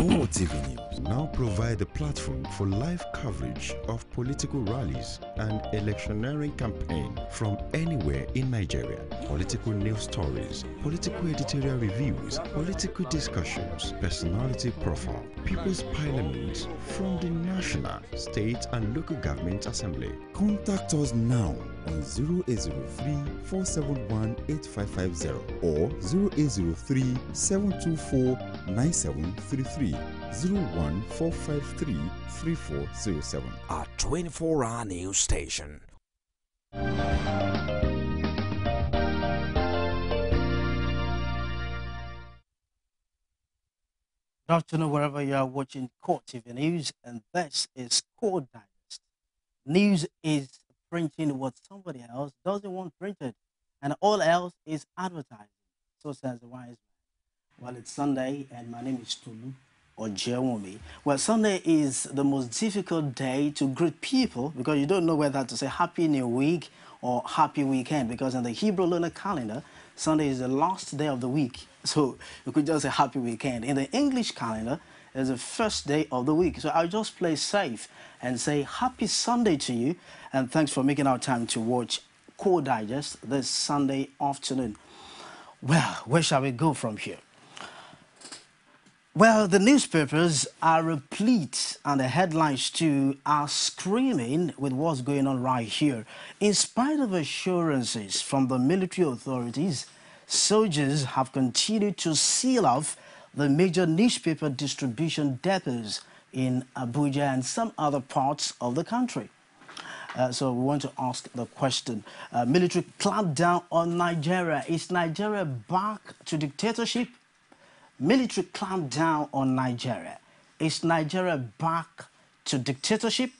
Core TV News now provide a platform for live coverage of political rallies and electioneering campaign from anywhere in Nigeria. Political news stories, political editorial reviews, political discussions, personality profile, People's Parliament from the National, State and Local Government Assembly. Contact us now on 0803 471 8550 or 0803 724 9733 01453 3407. Our 24 hour news station. Good afternoon, wherever you are watching Core TV News, and this is Core Digest. News is printing what somebody else doesn't want printed, and all else is advertising. So says the wise man. Well, it's Sunday, and my name is Tulu or Jeremy. Well, Sunday is the most difficult day to greet people because you don't know whether to say Happy New Week or Happy Weekend because in the Hebrew lunar calendar, Sunday is the last day of the week. So you could just say Happy Weekend. In the English calendar, it's the first day of the week. So I'll just play safe and say Happy Sunday to you. And thanks for making our time to watch Core Digest this Sunday afternoon. Well, where shall we go from here? Well, the newspapers are replete and the headlines too are screaming with what's going on right here. In spite of assurances from the military authorities, soldiers have continued to seal off the major newspaper distribution depots in Abuja and some other parts of the country. Uh, so we want to ask the question. Uh, military clampdown on Nigeria. Is Nigeria back to dictatorship? military clampdown on Nigeria. Is Nigeria back to dictatorship?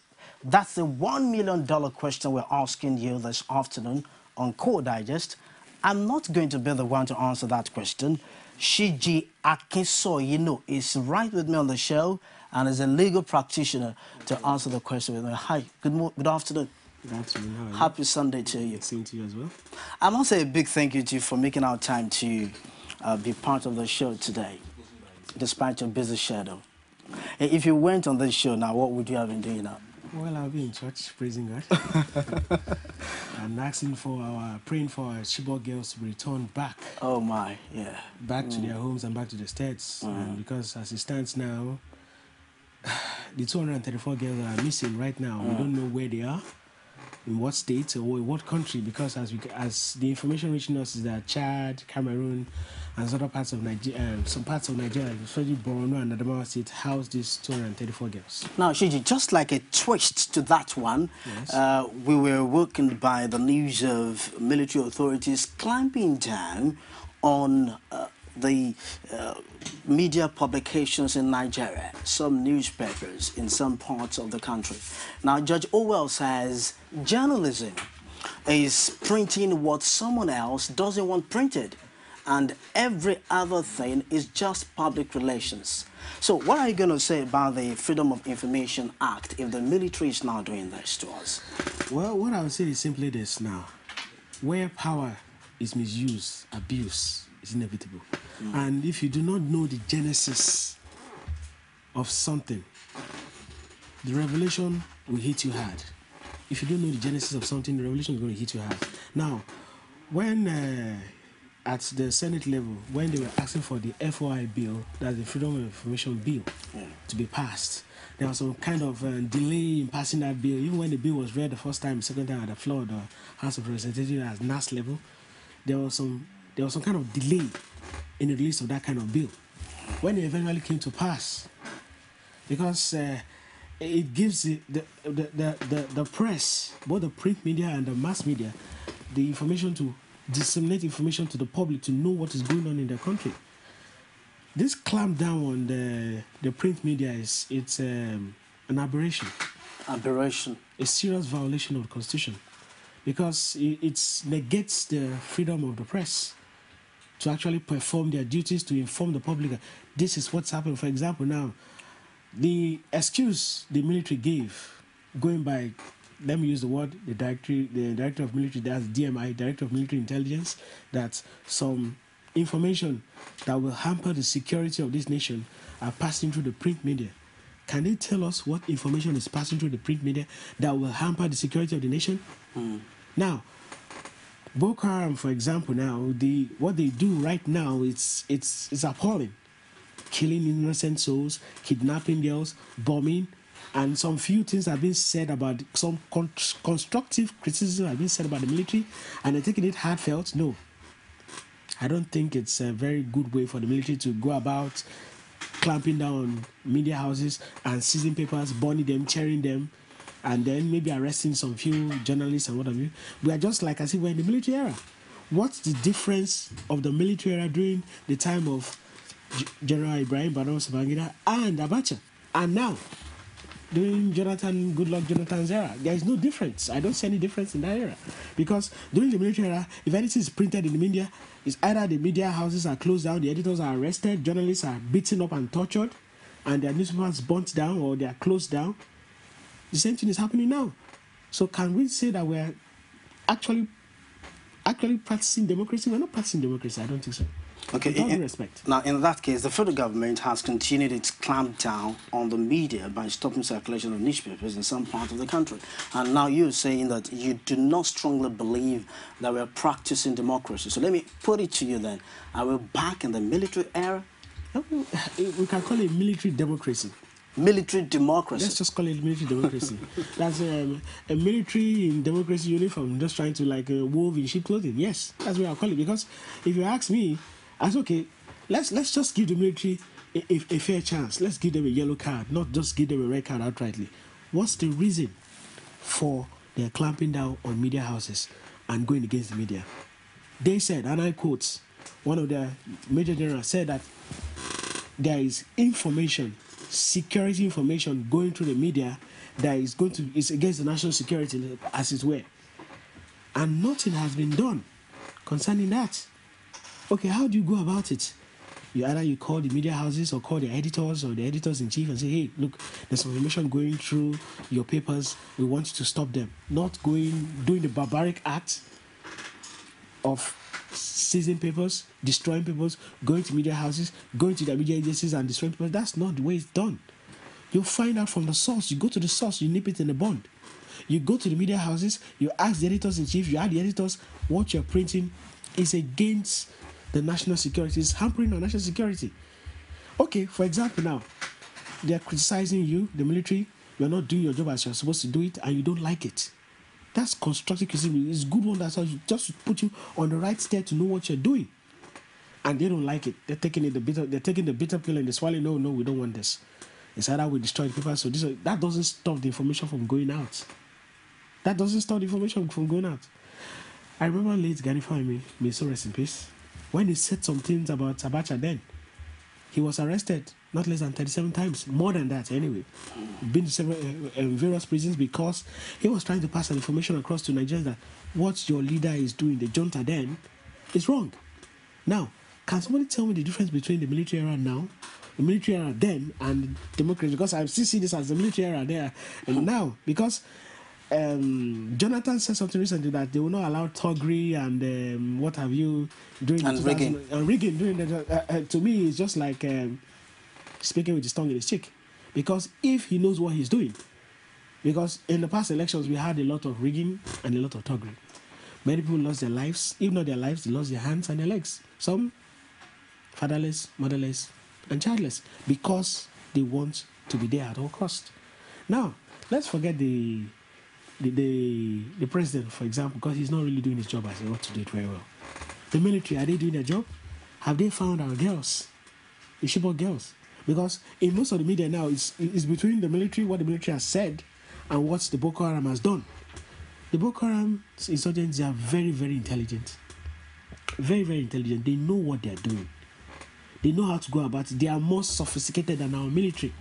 That's the $1 million question we're asking you this afternoon on Core Digest. I'm not going to be the one to answer that question. Shiji Akinsoyino is right with me on the show and is a legal practitioner to answer the question with me. Hi, good, good afternoon. Good afternoon. Happy Sunday to you. Same to you as well. I must say a big thank you to you for making our time to uh, be part of the show today, despite your busy schedule. If you went on this show now, what would you have been doing now? Well, I'll be in church praising God and asking for our, praying for our Chibok girls to return back. Oh my, yeah. Back mm. to their homes and back to the states. Mm. And because as it stands now, the 234 girls are missing right now. Mm. We don't know where they are in what state or in what country because as we as the information reaching us is that Chad, Cameroon, and other parts of Nigeria, um, some parts of Nigeria, especially Borno and Adamawa State, house these 234 girls. Now, Shiji, just like a twist to that one, yes. uh, we were woken by the news of military authorities clamping down on uh, the uh, media publications in Nigeria, some newspapers in some parts of the country. Now, George Orwell says journalism is printing what someone else doesn't want printed, and every other thing is just public relations. So what are you going to say about the Freedom of Information Act if the military is now doing this to us? Well, what I would say is simply this now. Where power is misused, abuse is inevitable. Mm. And if you do not know the genesis of something, the revelation will hit you hard. If you don't know the genesis of something, the revelation is going to hit you hard. Now, when uh, at the Senate level, when they were asking for the FOI bill, that's the Freedom of Information Bill, yeah. to be passed, there was some kind of uh, delay in passing that bill. Even when the bill was read the first time, second time at the floor, the House of Representatives at NAS level, there was some there was some kind of delay in the release of that kind of bill. When it eventually came to pass, because uh, it gives the the, the, the, the press, both the print media and the mass media, the information to disseminate information to the public to know what is going on in their country. This clampdown on the the print media is it's um, an aberration. Aberration. A serious violation of the constitution, because it, it negates the freedom of the press to actually perform their duties to inform the public. This is what's happening. For example, now, the excuse the military gave, going by, let me use the word, the director, the director of military, that's DMI, director of military intelligence, that some information that will hamper the security of this nation are passing through the print media. Can they tell us what information is passing through the print media that will hamper the security of the nation? Hmm. Now, Boko Haram, for example, now the what they do right now it's it's it's appalling. Killing innocent souls, kidnapping girls, bombing, and some few things have been said about some con- constructive criticism have been said about the military, and they're taking it heartfelt. No, I don't think it's a very good way for the military to go about clamping down media houses and seizing papers, burning them, tearing them, and then maybe arresting some few journalists and what have you. We are just like as if we're in the military era. What's the difference of the military era during the time of G- General Ibrahim Badros Babangida and Abacha, and now during Jonathan Goodluck Jonathan's era? There is no difference. I don't see any difference in that era, because during the military era, if anything is printed in the media, it's either the media houses are closed down, the editors are arrested, journalists are beaten up and tortured, and their newspapers burnt down or they are closed down. The same thing is happening now. So can we say that we're actually actually practicing democracy? We're not practicing democracy. I don't think so. Okay, in- respect. Now, in that case, the federal government has continued its clampdown on the media by stopping circulation of newspapers in some parts of the country. And now you're saying that you do not strongly believe that we're practicing democracy. So let me put it to you then. Are we back in the military era? We can call it military democracy. Military democracy. Let's just call it military democracy. that's um, a military in democracy uniform, just trying to like uh, wove in sheep clothing. Yes, that's what I call it. Because if you ask me, I say, okay, let's let's just give the military a, a, a fair chance. Let's give them a yellow card, not just give them a red card outrightly. What's the reason for their clamping down on media houses and going against the media? They said, and I quote, one of their major generals said that there is information, security information going through the media that is going to is against the national security as it were. And nothing has been done concerning that. Okay, how do you go about it? You either you call the media houses or call the editors or the editors in chief and say, hey, look, there's information going through your papers. We want you to stop them. Not going doing the barbaric act of seizing papers, destroying papers, going to media houses, going to the media agencies and destroying papers. That's not the way it's done. You find out from the source. You go to the source. You nip it in the bond. You go to the media houses. You ask the editors in chief. You ask the editors what you're printing is against the national security. It's hampering our national security. Okay, for example, now they're criticizing you, the military. You're not doing your job as you're supposed to do it, and you don't like it. That's constructive criticism. It's a good one. That's just to put you on the right step to know what you're doing. And they don't like it. They're taking it the bitter. They're taking the bitter pill and they swallow. No, no, we don't want this. It's either we destroy paper. So this that doesn't stop the information from going out. That doesn't stop the information from going out. I remember late Gani Fawehinmi, may so rest in peace, when he said some things about Abacha then. He was arrested not less than 37 times, more than that anyway. Been to several uh, uh, various prisons because he was trying to pass an information across to Nigerians that what your leader is doing, the junta then, is wrong. Now, can somebody tell me the difference between the military era now, the military era then, and democracy? Because I still see this as the military era there and now. Because um, Jonathan said something recently that they will not allow thuggery and um, what have you during And the rigging. 2000 And rigging during the, uh, uh, to me, it's just like um, speaking with his tongue in his cheek. Because if he knows what he's doing, because in the past elections we had a lot of rigging and a lot of thuggery. Many people lost their lives, if not their lives, they lost their hands and their legs. Some fatherless, motherless, and childless because they want to be there at all cost. Now, let's forget the the, the the president, for example, because he's not really doing his job as he ought to do it very well. The military, are they doing their job? Have they found our girls, the Chibok girls? Because in most of the media now, it's, it's between the military, what the military has said, and what the Boko Haram has done. The Boko Haram insurgents they are very, very intelligent. Very, very intelligent. They know what they are doing. They know how to go about it. They are more sophisticated than our military.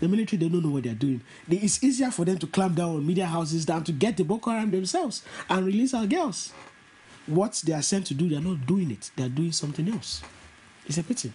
The military, they don't know what they're doing. It's easier for them to clamp down on media houses than to get the Boko Haram themselves and release our girls. What they are sent to do, they're not doing it. They're doing something else. It's a pity.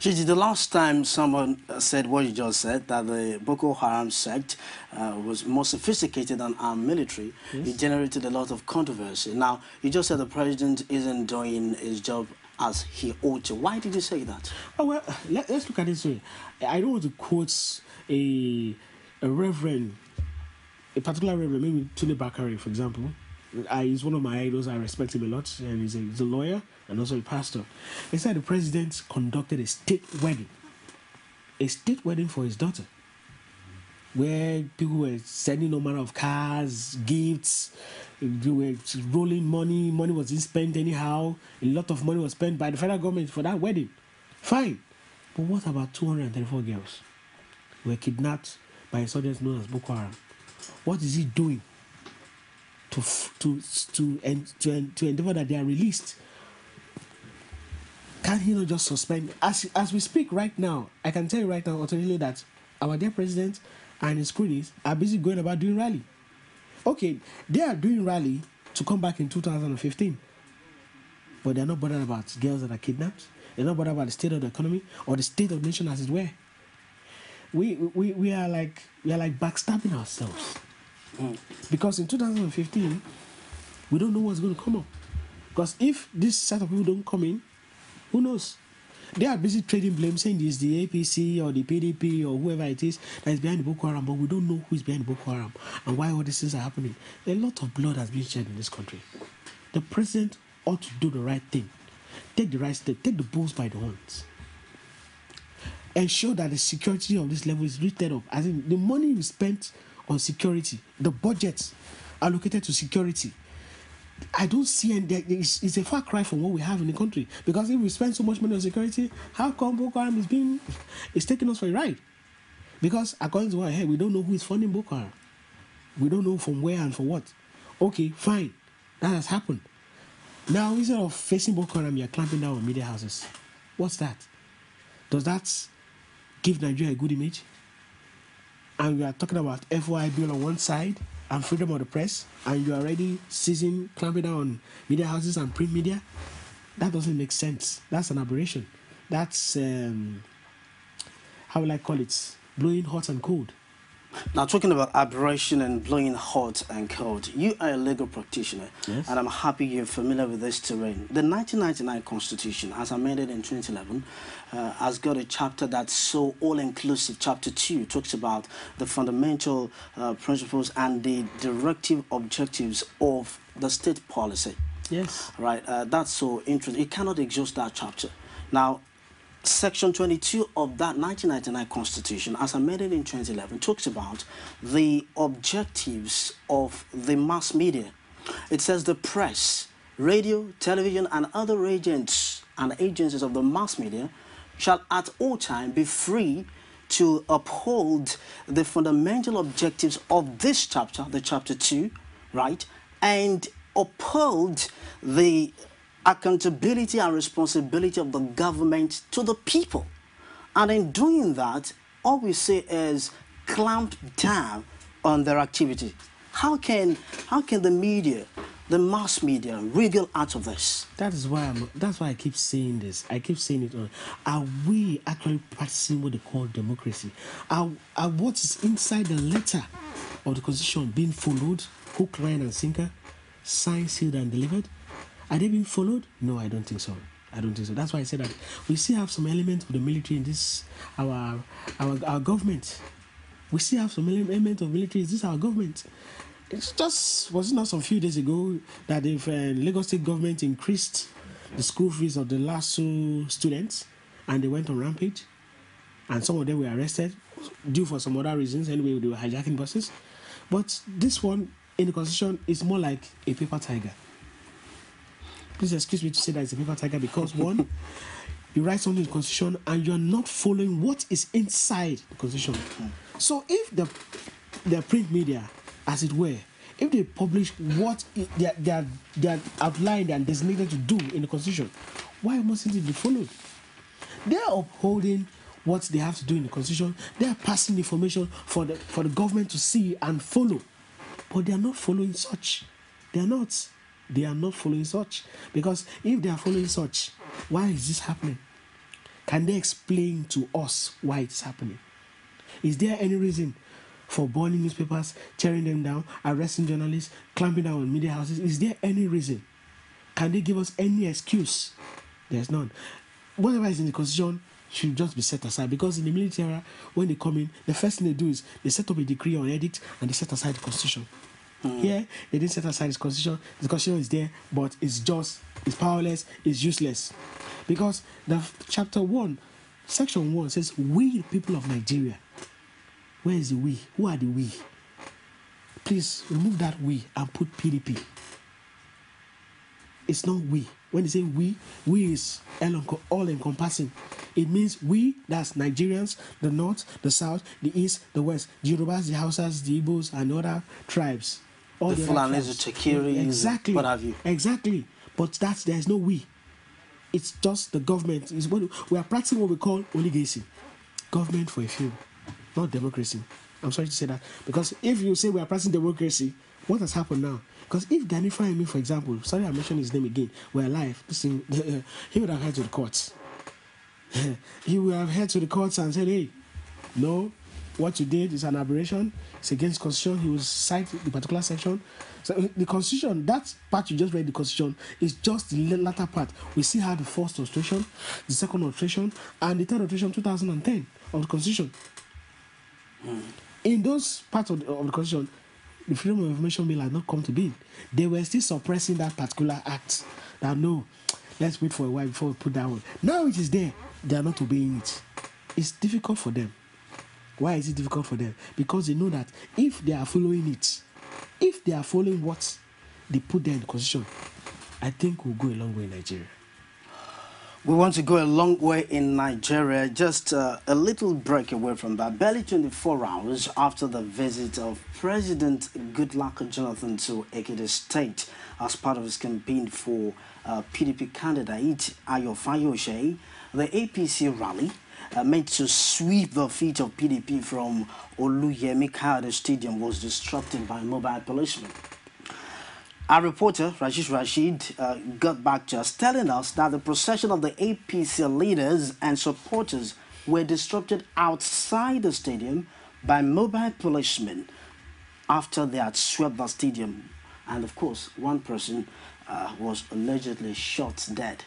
Gigi, the last time someone said what you just said, that the Boko Haram sect uh, was more sophisticated than our military, it generated a lot of controversy. Now, you just said the president isn't doing his job as he ought to. Why did you say that? Oh, well, let, us look at it this way. I don't want to quote a, a reverend, a particular reverend, maybe Tunde Bakare, for example. I, he's one of my idols. I respect him a lot, and he's a, he's a lawyer and also a pastor. He said the president conducted a state wedding, a state wedding for his daughter, where people were sending no manner of cars, gifts, they were rolling money. Money was not spent anyhow. A lot of money was spent by the federal government for that wedding. Fine, but what about 234 girls who were kidnapped by insurgents known as Boko Haram? What is he doing? to to to to, to endeavor that they are released. Can he not just suspend? As as we speak right now, I can tell you right now, authoritatively, that our dear president and his cronies are busy going about doing rally. Okay, they are doing rally to come back in 2015, but they are not bothered about girls that are kidnapped. They're not bothered about the state of the economy or the state of the nation as it were. We, we, we are like we are like backstabbing ourselves. Because in 2015, we don't know what's going to come up. Because if this set of people don't come in, who knows? They are busy trading blame, saying it's the APC or the PDP or whoever it is that is behind the Boko Haram, but we don't know who is behind the Boko Haram and why all these things are happening. A lot of blood has been shed in this country. The president ought to do the right thing, take the right step, take the bulls by the horns, ensure that the security of this level is lifted up. As in, the money we spent on security, the budget allocated to security. I don't see any. It's, it's a far cry from what we have in the country. Because if we spend so much money on security, how come Boko Haram is being is taking us for a ride? Because according to what I heard, we don't know who is funding Boko Haram. We don't know from where and for what. Okay, fine, that has happened. Now instead of facing Boko Haram, you're clamping down on media houses. What's that? Does that give Nigeria a good image? and we are talking about bill on one side and freedom of the press, and you are already seizing, clamping down on media houses and print media, that doesn't make sense. That's an aberration. That's, um, how will I call it, blowing hot and cold. Now, talking about aberration and blowing hot and cold, you are a legal practitioner, yes. and I'm happy you're familiar with this terrain. The 1999 Constitution, as amended in 2011, uh, has got a chapter that's so all-inclusive. Chapter 2 talks about the fundamental uh, principles and the directive objectives of the state policy. Yes. Right, uh, that's so interesting. You cannot exhaust that chapter. Now, Section 22 of that 1999 Constitution, as amended in 2011, talks about the objectives of the mass media. It says the press, radio, television, and other agents and agencies of the mass media shall at all time be free to uphold the fundamental objectives of this chapter, the chapter 2, right, and uphold the accountability and responsibility of the government to the people. And in doing that, all we say is clamp down on their activity. How can, how can the media, the mass media, wriggle out of this? That is why I'm, that's why I keep saying this. I keep saying it. On, are we actually practicing what they call democracy? Are, are what is inside the letter of the constitution being followed, hook, line, and sinker, signed, sealed, and delivered? Are they being followed? No, I don't think so. I don't think so. That's why I said that we still have some elements of the military in this our our our government. We still have some element of military. Is this our government? It's just was it not some few days ago that the uh, Lagos State government increased the school fees of the last two students, and they went on rampage, and some of them were arrested due for some other reasons. Anyway, they were hijacking buses. But this one in the constitution is more like a paper tiger. Please excuse me to say that it's a paper tiger because one, you write something in the constitution and you're not following what is inside the constitution. So if the the print media, as it were, if they publish what they are, they are, they are outlined and designated to do in the constitution, why mustn't it be followed? They are upholding what they have to do in the constitution. They are passing information for the for the government to see and follow, but they are not following such. They are not they are not following such. Because if they are following such, why is this happening? Can they explain to us why it's happening? Is there any reason for burning newspapers, tearing them down, arresting journalists, clamping down on media houses? Is there any reason? Can they give us any excuse There's none. Whatever is in the constitution should just be set aside because in the military era, when they come in, the first thing they do is they set up a decree or an edict and they set aside the constitution. Mm. Here, they didn't set aside his constitution. The constitution is there, but it's just, it's powerless, it's useless. Because the chapter one, section one says, We, the people of Nigeria. Where is the we? Who are the we? Please remove that we and put PDP. It's not we. When they say we, we is all encompassing. It means we, that's Nigerians, the north, the south, the east, the west, the Yorubas, the Hausas, the Igbos, and other tribes. All The Fulanis, the Chekiris, exactly, what have you. Exactly. But that's there's no we. It's just the government. Is what we are practicing what we call oligarchy, government for a few, not democracy. I'm sorry to say that because if you say we are practicing democracy, what has happened now? Because if Gani Fawehinmi, for example, sorry I mentioned his name again, were alive, thing, he would have head to the courts. he would have head to the courts and said, "Hey, no, what you did is an aberration. It's against constitution." He will cite the particular section. So uh, the constitution, that part you just read, the constitution is just the latter part. We see how the first illustration, the second illustration, and the third illustration, 2010 of the constitution. In those parts of the, of the constitution, the freedom of information bill had not come to be. They were still suppressing that particular act. That no, let's wait for a while before we put that one. Now it is there. They are not obeying it. It's difficult for them. Why is it difficult for them? Because they know that if they are following it, if they are following what they put there in the constitution, I think we'll go a long way in Nigeria. We want to go a long way in Nigeria, just uh, a little break away from that. Barely 24 hours after the visit of President Goodluck Jonathan to Ekiti State as part of his campaign for uh, PDP candidate Ayo Fayose, the APC rally uh, meant to sweep the feet of PDP from Oluyemi Kayode Stadium was disrupted by mobile policemen. Our reporter, Rajesh Rashid, uh, got back to us telling us that the procession of the APC leaders and supporters were disrupted outside the stadium by mobile policemen after they had swept the stadium. And of course, one person uh, was allegedly shot dead.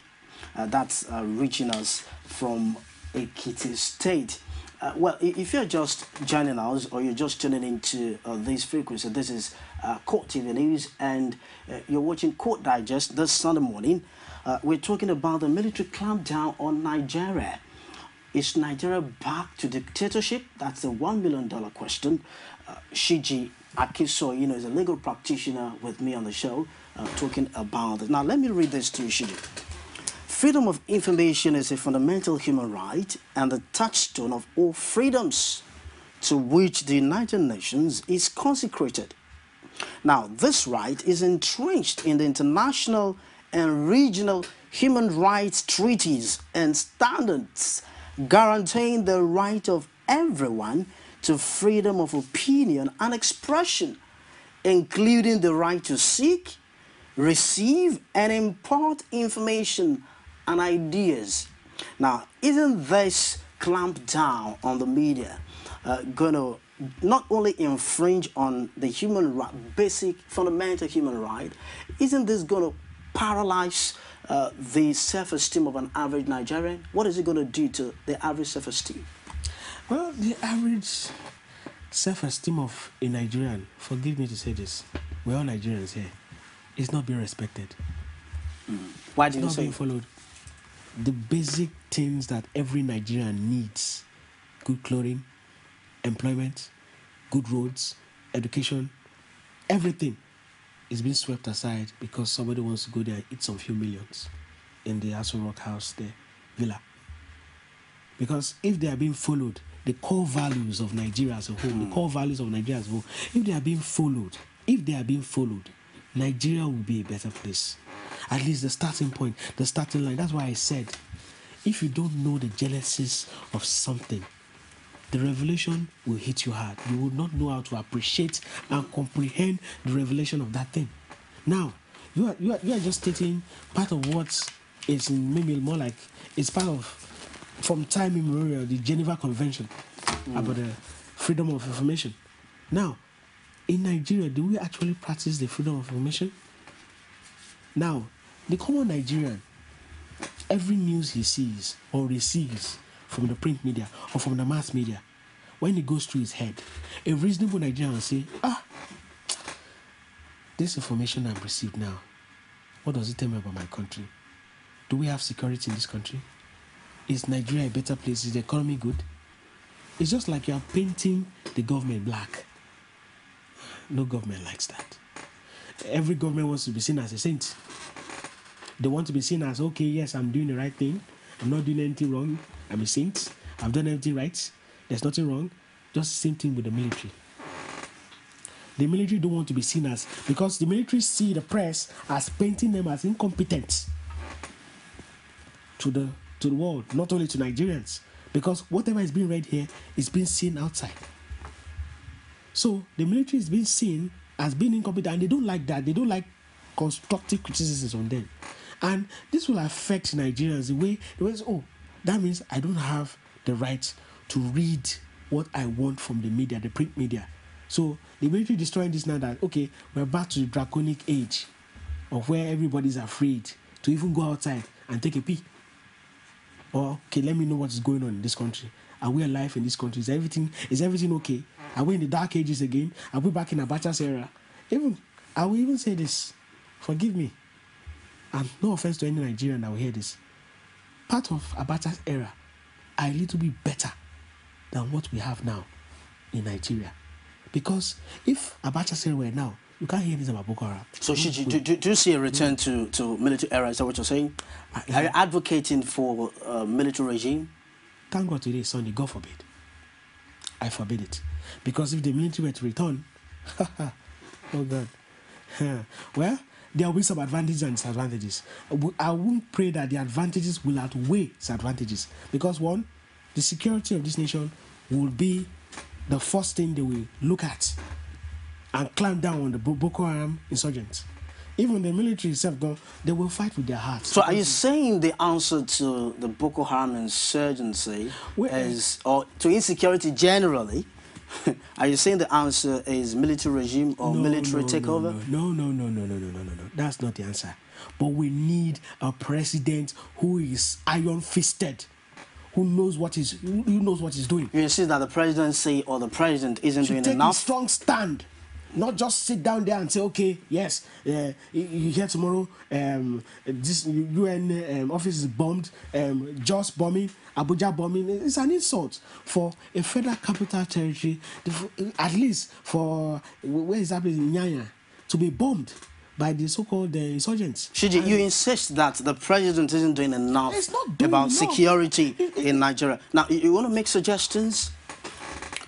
Uh, that's uh, reaching us from Ekiti State. Uh, well, if you're just joining us or you're just tuning into uh, this frequency, this is uh, Core TV News and uh, you're watching Core Digest this Sunday morning. Uh, we're talking about the military clampdown on Nigeria. Is Nigeria back to dictatorship? That's the $1 million question. Uh, Shiji Akiso, you know, is a legal practitioner with me on the show uh, talking about it. Now, let me read this to you, Shiji. Freedom of information is a fundamental human right and the touchstone of all freedoms to which the United Nations is consecrated. Now, this right is entrenched in the international and regional human rights treaties and standards guaranteeing the right of everyone to freedom of opinion and expression, including the right to seek, receive, and impart information and ideas. Now, isn't this clamp down on the media uh, going to not only infringe on the human right, basic, fundamental human right, isn't this going to paralyze uh, the self-esteem of an average Nigerian? What is it going to do to the average self-esteem? Well, the average self-esteem of a Nigerian, forgive me to say this, we're all Nigerians here, is not being respected. Why It's do you not say? being followed. The basic things that every Nigerian needs: good clothing, employment, good roads, education, everything is being swept aside because somebody wants to go there and eat some few millions in the Aso Rock house there, villa. Because if they are being followed, the core values of Nigeria as a whole, the hmm. core values of Nigeria as a whole, if they are being followed, if they are being followed, Nigeria will be a better place. At least the starting point, the starting line. That's why I said, if you don't know the genesis of something, the revelation will hit you hard. You will not know how to appreciate and comprehend the revelation of that thing. Now, you are, you are, you are just stating part of what is in maybe more like it's part of from time immemorial the Geneva Convention mm. about the freedom of information. Now, in Nigeria, do we actually practice the freedom of information? Now, the common Nigerian every news he sees or receives from the print media or from the mass media, when it goes through his head, a reasonable Nigerian will say, ah, this information I've received now, what does it tell me about my country? Do we have security in this country? Is Nigeria a better place? Is the economy good? It's just like you are painting the government black. No government likes that. Every government wants to be seen as a saint. They want to be seen as, okay, yes, I'm doing the right thing. I'm not doing anything wrong. I'm a saint. I've done everything right. There's nothing wrong. Just the same thing with the military. The military don't want to be seen as because the military see the press as painting them as incompetent to the to the world, not only to Nigerians, because whatever is being read here is being seen outside. So the military is being seen as being incompetent, and they don't like that. They don't like constructive criticisms on them, and this will affect Nigerians the way the way oh that means I don't have the right to read what I want from the media, the print media. So the military destroying this now that okay, we're back to the draconic age of where everybody's afraid to even go outside and take a pee. Or okay, let me know what is going on in this country. Are we alive in this country? Is everything is everything okay? Are we in the dark ages again? Are we back in Abacha's era? Even I will even say this. Forgive me. And no offense to any Nigerian that will hear this. Part of Abacha's era are a little bit better than what we have now in Nigeria. Because if Abacha said were now, you can't hear anything about Boko Haram. So, Shiji, do, do, do you see a return to, to military era? Is that what you're saying? Are you advocating for a military regime? Thank God today is Sunday, God forbid. I forbid it. Because if the military were to return, oh God. well, there will be some advantages and disadvantages. I won't pray that the advantages will outweigh disadvantages. Because one, the security of this nation will be the first thing they will look at and clamp down on the Boko Haram insurgents. Even the military itself, they will fight with their hearts. So, are you saying the answer to the Boko Haram insurgency well, uh, is, or to insecurity generally? are you saying the answer is military regime or no, military no, takeover? No, no, no, no, no, no, no, no, no. That's not the answer. But we need a president who is iron fisted who knows what is who knows what he's doing. You insist that the presidency or the president isn't Should doing take enough. A strong stand, not just sit down there and say, okay, yes, uh, you hear tomorrow, um, this UN um, office is bombed, um, just bombing, Abuja bombing. It's an insult for a federal capital territory, at least for where is that place in Nyanya, to be bombed by the so-called uh, insurgents. Shiji, you insist that the president isn't doing enough doing about enough. security in Nigeria. Now, you, you want to make suggestions?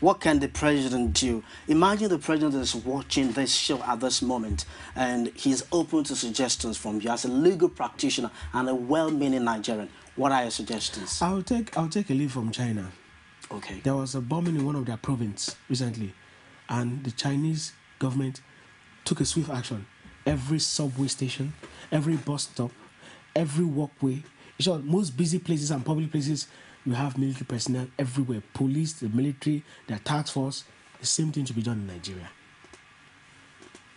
What can the president do? Imagine the president is watching this show at this moment and he's open to suggestions from you as a legal practitioner and a well-meaning Nigerian. What are your suggestions? I'll take I'll take a lead from China. Okay. There was a bombing in one of their provinces recently, and the Chinese government took a swift action every subway station, every bus stop, every walkway. In short, most busy places and public places, you have military personnel everywhere. Police, the military, the task force. The same thing should be done in Nigeria.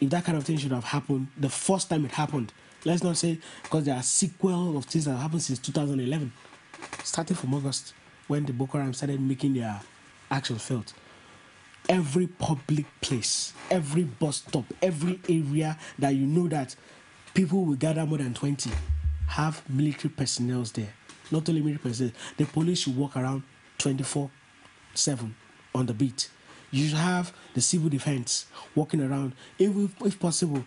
If that kind of thing should have happened the first time it happened, let's not say because there are sequel of things that happened since 2011, starting from August when the Boko Haram started making their actions felt every public place, every bus stop, every area that you know that people will gather more than 20, have military personnel there. Not only military personnel, the police should walk around 24 7 on the beat. You should have the civil defense walking around. If, if possible,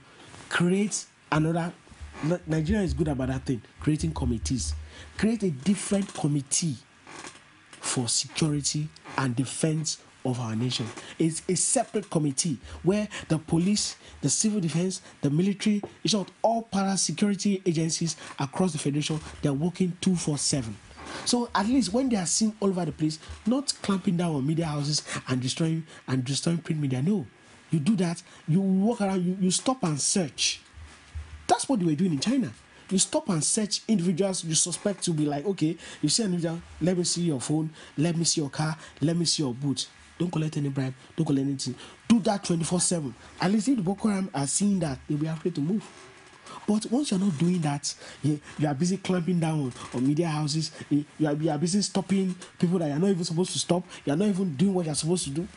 create another. Nigeria is good about that thing, creating committees. Create a different committee for security and defense of our nation. It's a separate committee where the police, the civil defense, the military, in short, all para security agencies across the federation, they're working 247. So at least when they are seen all over the place, not clamping down on media houses and destroying and destroying print media. No. You do that, you walk around, you, you stop and search. That's what they were doing in China. You stop and search individuals you suspect to be like, okay, you see an individual, let me see your phone, let me see your car, let me see your boots. Don't collect any bribe. Don't collect anything. Do that 24 7. At least if the Boko Haram are seeing that, they'll be afraid to move. But once you're not doing that, you, you are busy clamping down on, media houses. You, you are, you are busy stopping people that you're not even supposed to stop. You're not even doing what you're supposed to do.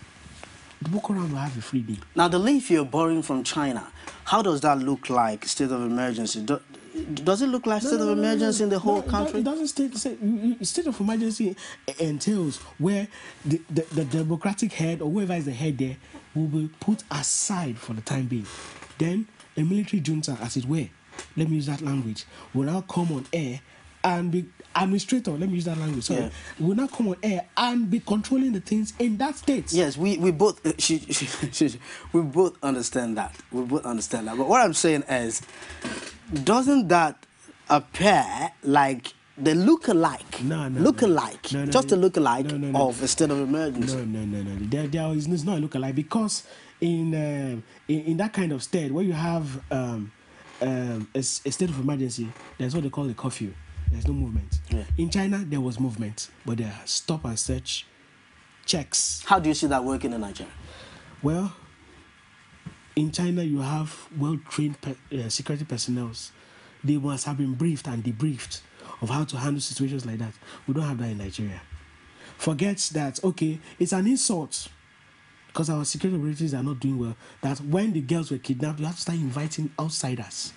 The Boko Haram will have a free day. Now, the leaf you're borrowing from China, how does that look like state of emergency? Do, does it look like No, state no, of emergency in the whole country? It doesn't state, say, you- you- state of emergency entails where the, the, the democratic head or whoever is the head there will be put aside for the time being. Then a military junta, as it were, let me use that language, will now come on air and be administrator, let me use that language, sorry, Yeah. will now come on air and be controlling the things in that state. Yes, we, we both uh, she, she, she, we both understand that. We both understand that. But what I'm saying is, doesn't that appear like the look-alike, No, no, look-alike, no. No, just a look-alike no, no, of a state of emergency? No, no, no, no. There, there is it's not a look-alike because in, um in in that kind of state where you have um, um, a, a state of emergency, there's what they call a curfew. There's no movement. Yeah. In China, there was movement, but there are stop and search checks. How do you see that working in Nigeria? Well, in China, you have well-trained pe- uh, security personnel. They must have been briefed and debriefed of how to handle situations like that. We don't have that in Nigeria. Forget that. Okay, it's an insult because our security authorities are not doing well. That when the girls were kidnapped, you have to start inviting outsiders.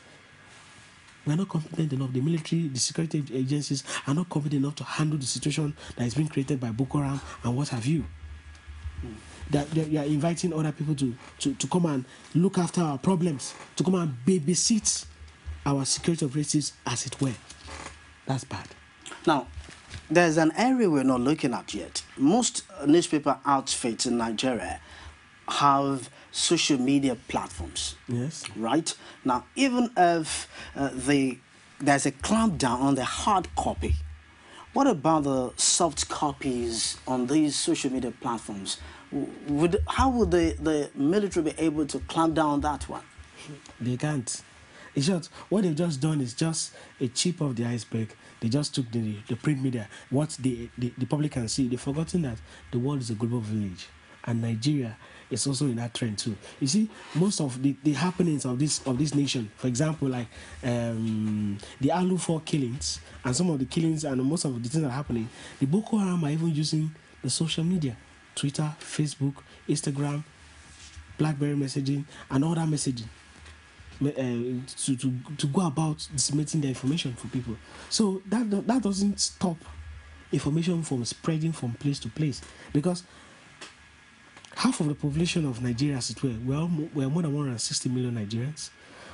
We are not competent enough. The military, the security agencies are not competent enough to handle the situation that is being created by Boko Haram and what have you that that you are inviting other people to, to, to come and look after our problems, to come and babysit our security operatives, as it were. That's bad. Now, there's an area we're not looking at yet. Most newspaper outfits in Nigeria have social media platforms. Yes. right? Now, even if uh, the there's a clampdown on the hard copy, what about the soft copies on these social media platforms? Would how would the, the military be able to clamp down that one? They can't. In short, what they've just done is just a chip of the iceberg. They just took the, the print media, what the, the, the public can see. They've forgotten that the world is a global village. And Nigeria is also in that trend too. You see, most of the, the happenings of this of this nation, for example, like um, the Aluu 4 killings and some of the killings and most of the things that are happening, the Boko Haram are even using the social media, Twitter, Facebook, Instagram, BlackBerry messaging, and that messaging uh, to, to to go about disseminating the information for people. So that that doesn't stop information from spreading from place to place because half of the population of Nigeria, as it were, we we are more than 160 million Nigerians.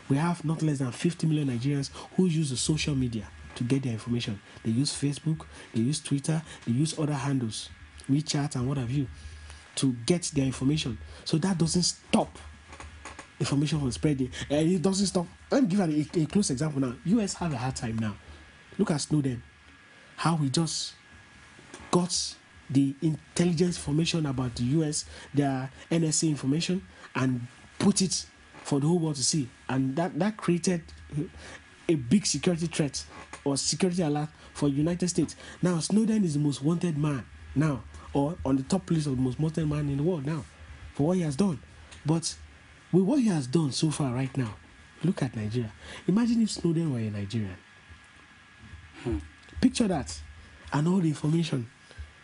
We have not less than 50 million Nigerians who use the social media to get their information. They use Facebook, they use Twitter, they use other handles, WeChat, and what have you, to get their information. So that doesn't stop information from spreading. And it doesn't stop. Let me give you a, a close example now. US have a hard time now. Look at Snowden. How he just got the intelligence information about the US, their NSA information, and put it for the whole world to see. And that, that created a big security threat or security alert for United States. Now Snowden is the most wanted man now, or on the top list of the most wanted man in the world now, for what he has done. But with what he has done so far right now, look at Nigeria. Imagine if Snowden were a Nigerian. Hmm. Picture that, and all the information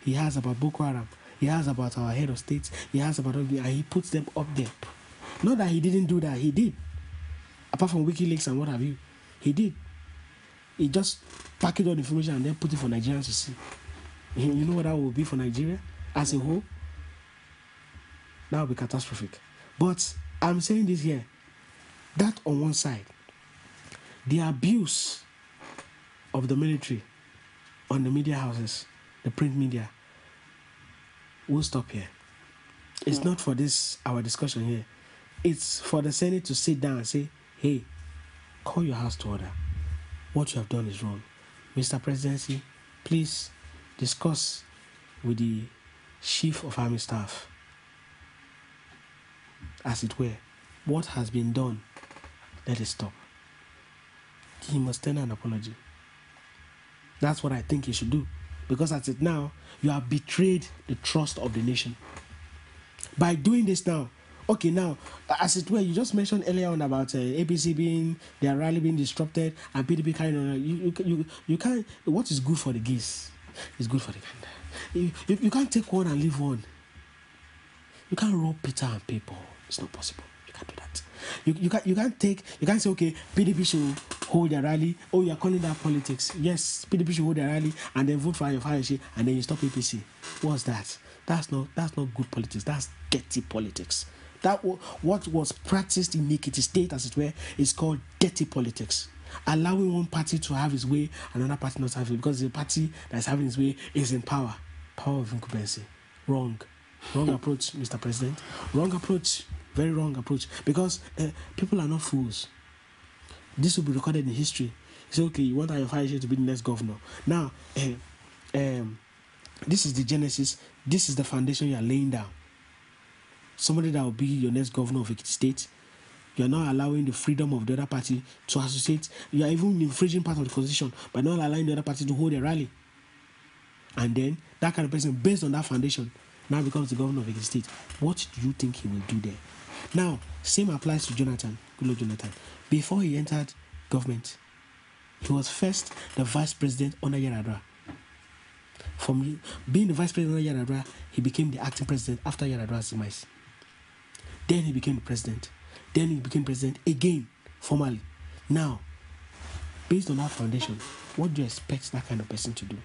he has about Boko Haram, he has about our head of states, he has about all the, and he puts them up there. Not that he didn't do that, he did. Apart from WikiLeaks and what have you, he did. He just packaged all the information and then put it for Nigerians to see. You know what that will be for Nigeria as a whole? That will be catastrophic. But I'm saying this here that on one side, the abuse of the military on the media houses, the print media, will stop here. It's hmm. not for this our discussion here. It's for the Senate to sit down and say, hey, call your house to order. What you have done is wrong. Mr. Presidency, please discuss with the Chief of Army Staff, as it were, what has been done. Let it stop. He must tender an apology. That's what I think he should do. Because as it now, you have betrayed the trust of the nation. By doing this now, Okay, now, as it were, you just mentioned earlier on about uh, APC being their rally being disrupted and PDP kind of you, you you you can't. What is good for the geese is good for the gander. You, you, you can't take one and leave one. You can't rob Peter and people. It's not possible. You can't do that. You, you can't you can't take you can't say okay PDP should hold a rally. Oh, you are calling that politics. Yes, PDP should hold a rally and then vote for your fire and then you stop APC. What's that? That's not that's not good politics. That's dirty politics. That what was practiced in Ekiti State, as it were, is called dirty politics. Allowing one party to have his way, and another party not have it, because the party that's having his way is in power. Power of incumbency. Wrong. Wrong approach, Mr. President. Wrong approach. Very wrong approach. Because uh, people are not fools. This will be recorded in history. Say, okay, you want Ayo to be the next governor. Now, uh, um, this is the genesis. This is the foundation you are laying down somebody that will be your next governor of a state. You are not allowing the freedom of the other party to associate. You are even infringing part of the constitution by not allowing the other party to hold a rally. And then that kind of person, based on that foundation, now becomes the governor of a state. What do you think he will do there? Now, same applies to Jonathan, Goodluck Jonathan. Before he entered government, he was first the vice president under Yar'Adua. From being the vice president under Yar'Adua, he became the acting president after Yar'Adua's demise. Then he became president. Then he became president again, formally. Now, based on that foundation, what do you expect that kind of person to do?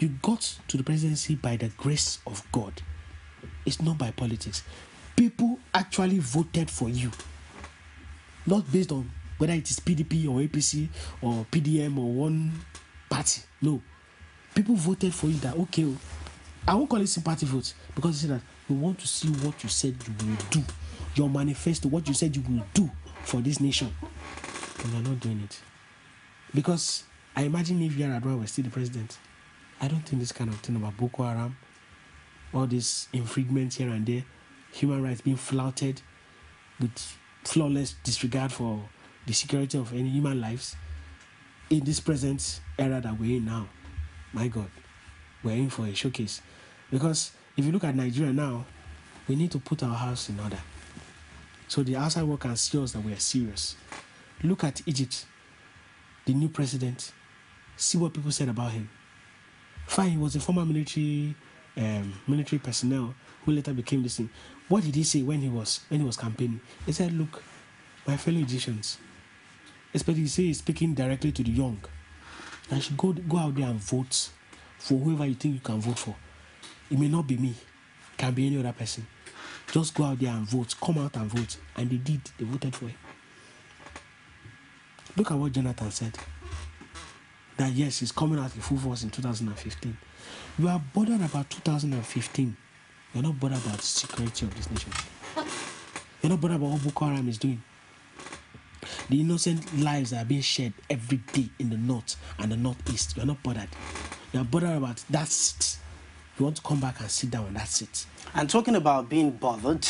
You got to the presidency by the grace of God. It's not by politics. People actually voted for you, not based on whether it is PDP or APC or PDM or one party. No. People voted for you that, okay, I won't call it sympathy votes because they say that we want to see what you said you will do. Your manifesto, what you said you will do for this nation. And you're not doing it. Because I imagine if Yar'Adua was still the president, I don't think this kind of thing about Boko Haram, all these infringements here and there, human rights being flouted with flawless disregard for the security of any human lives in this present era that we're in now. My God, we're in for a showcase. Because if you look at Nigeria now, we need to put our house in order. So the outside world can see us that we are serious. Look at Egypt, the new president. See what people said about him. Fine, he was a former military um, military personnel who later became this thing. What did he say when he was when he was campaigning? He said, "Look, my fellow Egyptians, especially he say he's speaking directly to the young. I should go go out there and vote for whoever you think you can vote for. It may not be me, it can be any other person. Just go out there and vote. Come out and vote. And they did. They voted for him. Look at what Jonathan said. That yes, he's coming out in full force in 2015. You are bothered about 2015. You're not bothered about security of this nation. You're not bothered about what Boko Haram is doing. The innocent lives that are being shed every day in the north and the northeast. You're not bothered. You're bothered about that seat you want to come back and sit down that's it. And talking about being bothered,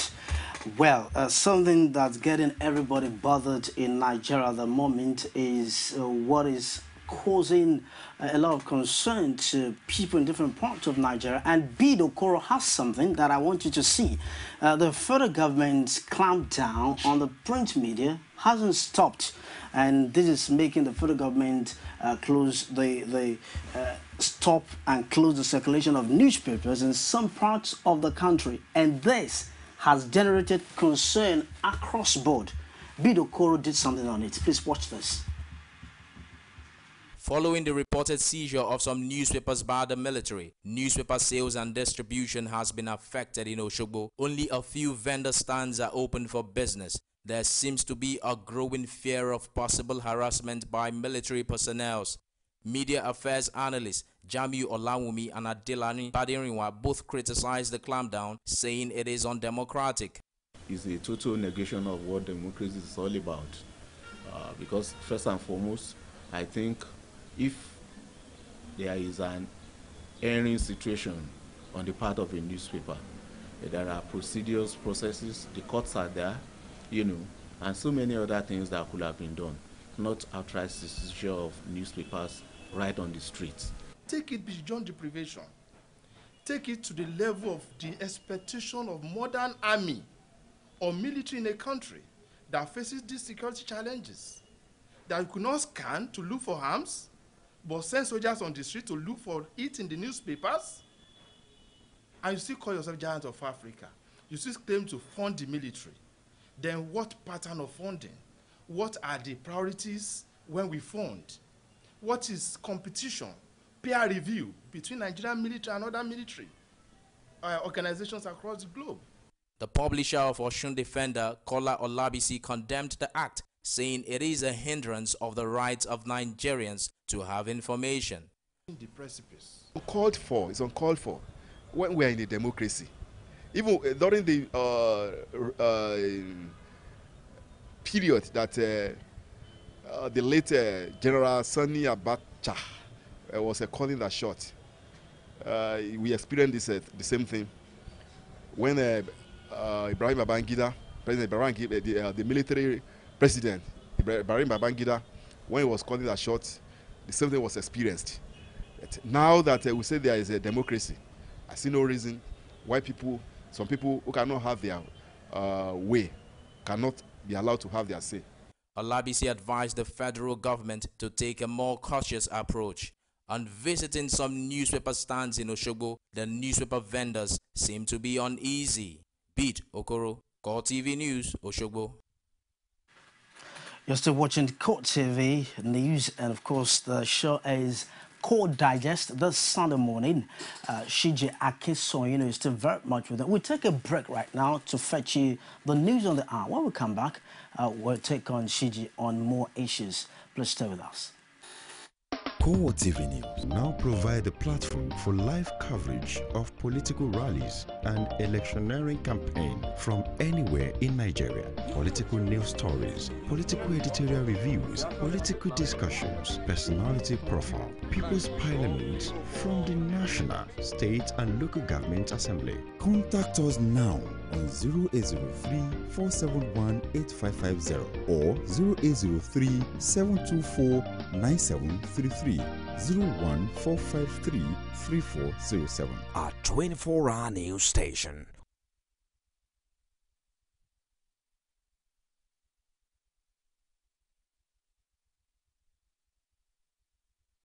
well, uh, something that's getting everybody bothered in Nigeria at the moment is uh, what is causing a lot of concern to people in different parts of Nigeria. And Bid Okoro has something that I want you to see. Uh, the federal government's clampdown on the print media hasn't stopped. And this is making the federal government uh, close the, the uh, stop and close the circulation of newspapers in some parts of the country. And this has generated concern across board. Bid Okoro did something on it. Please watch this. Following the reported seizure of some newspapers by the military, newspaper sales and distribution has been affected in Oshogbo. Only a few vendor stands are open for business. There seems to be a growing fear of possible harassment by military personnel. Media affairs analyst Jamiu Olawumi and Adelani Badirinwa both criticized the clampdown, saying it is undemocratic. It's a total negation of what democracy is all about. Uh, because first and foremost, I think if there is an erring situation on the part of a newspaper, there are procedures, processes, the courts are there, you know, and so many other things that could have been done, not outright seizure of newspapers right on the streets. Take it beyond deprivation. Take it to the level of the expectation of modern army or military in a country that faces these security challenges that you could not scan to look for arms but send soldiers on the street to look for it in the newspapers. And you still call yourself giant of africa. You still claim to fund the military. Then what pattern of funding? What are the priorities when we fund? What is competition? Peer review between nigerian military and other military uh, organizations across the globe. The publisher of Oshun Defender, Kola Olabisi, condemned the act, saying it is a hindrance of the rights of Nigerians to have information. the precipice uncalled for. It's uncalled for when we are in a democracy. Even uh, during the uh, uh, period that uh, uh, the late uh, General Sani Abacha uh, was uh, calling that shot, uh, we experienced this, uh, the same thing when uh, uh, Ibrahim Babangida, President Ibrahim, Babangida, the, uh, the military president Ibra- Ibrahim Babangida, when he was calling that shot, the same thing was experienced. But now that uh, we say there is a democracy, I see no reason why people, some people who cannot have their uh, way, cannot be allowed to have their say. Olabisi advised the federal government to take a more cautious approach. On visiting some newspaper stands in Oshogbo, the newspaper vendors seem to be uneasy. Beat Okoro, Core TV News, Oshogbo. You're still watching Core TV news, and of course, the show is Core Digest this Sunday morning. Uh, Shiji Akisoyino is still very much with it. We'll take a break right now to fetch you the news on the hour. When we come back, uh, we'll take on Shiji on more issues. Please stay with us. Core TV News now provide a platform for live coverage of political rallies and electioneering campaign from anywhere in Nigeria. Political news stories, political editorial reviews, political discussions, personality profile, People's Parliament from the National, State and Local Government Assembly. Contact us now on 0803 471 8550 or 0803 724 9733 01453 3407. a 24 hour news station